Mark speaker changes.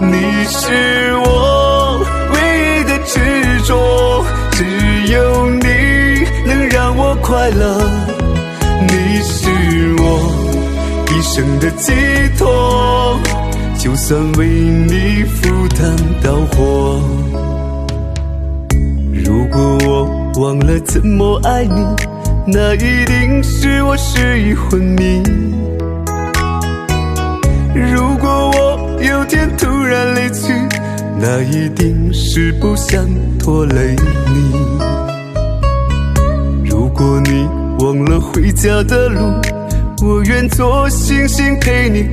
Speaker 1: 你是我唯一的执着，只有你能让我快乐。你是我一生的寄托，就算为你赴汤蹈火。如果我忘了怎么爱你，那一定是我失忆昏迷。那一定是不想拖累你。如果你忘了回家的路，我愿做星星陪你。